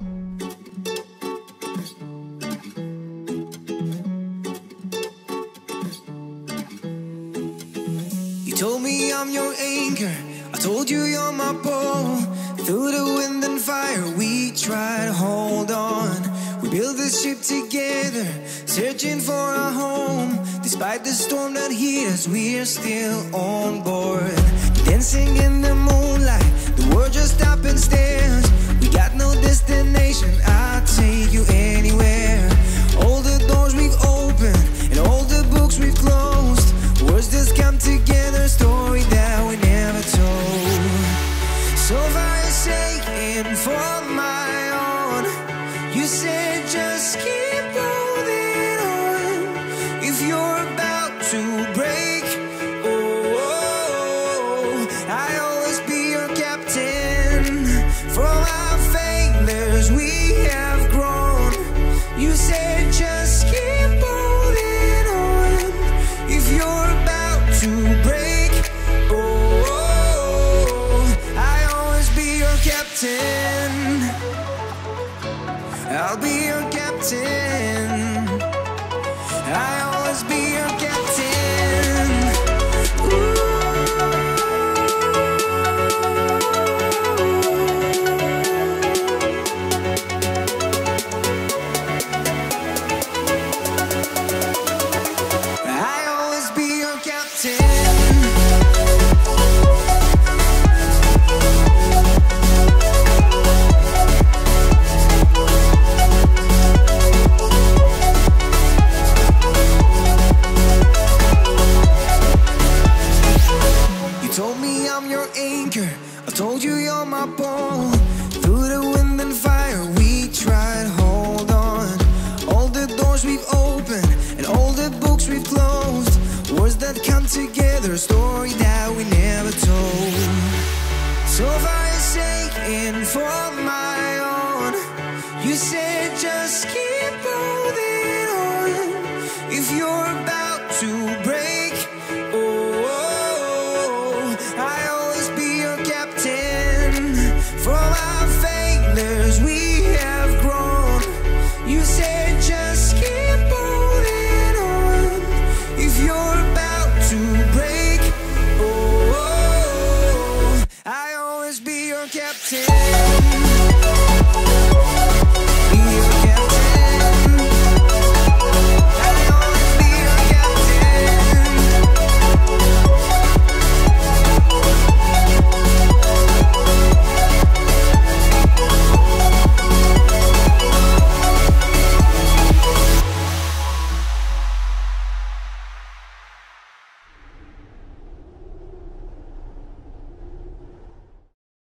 You told me I'm your anchor. I told you you're my pole. Through the wind and fire, we try to hold on. We built this ship together, searching for a home. Despite the storm that hit us, we are still on board. Dancing in the moonlight, to break, I'll be your captain. I'll always be your captain. Told you you're my pole. Through the wind and fire, we tried hold on. All the doors we've opened and all the books we've closed. Words that come together, a story that we never told. So far forsaken for my own. You said just keep holding on. If you're captain.